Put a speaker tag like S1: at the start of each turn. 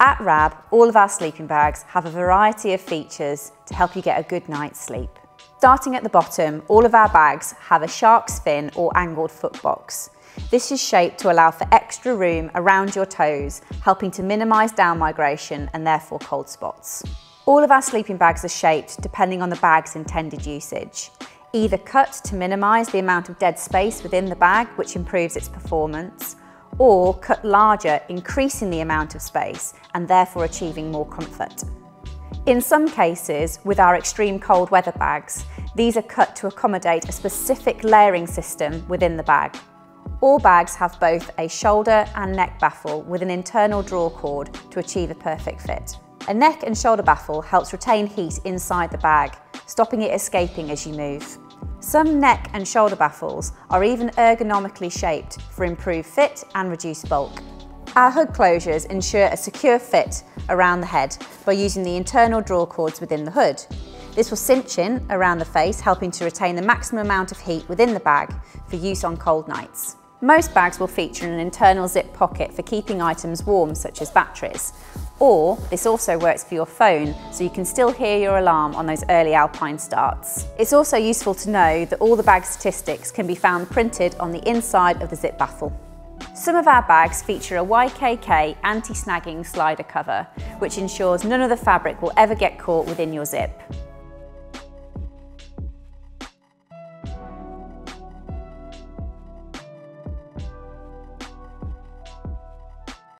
S1: At RAB, all of our sleeping bags have a variety of features to help you get a good night's sleep. Starting at the bottom, all of our bags have a shark's fin or angled foot box. This is shaped to allow for extra room around your toes, helping to minimise down migration and therefore cold spots. All of our sleeping bags are shaped depending on the bag's intended usage. Either cut to minimise the amount of dead space within the bag, which improves its performance, or cut larger, increasing the amount of space and therefore achieving more comfort. In some cases, with our extreme cold weather bags, these are cut to accommodate a specific layering system within the bag. All bags have both a shoulder and neck baffle with an internal draw cord to achieve a perfect fit. A neck and shoulder baffle helps retain heat inside the bag, stopping it escaping as you move. Some neck and shoulder baffles are even ergonomically shaped for improved fit and reduced bulk. Our hood closures ensure a secure fit around the head by using the internal draw cords within the hood. This will cinch in around the face, helping to retain the maximum amount of heat within the bag for use on cold nights. Most bags will feature an internal zip pocket for keeping items warm, such as batteries. Or this also works for your phone, so you can still hear your alarm on those early alpine starts. It's also useful to know that all the bag statistics can be found printed on the inside of the zip baffle. Some of our bags feature a YKK anti-snagging slider cover, which ensures none of the fabric will ever get caught within your zip.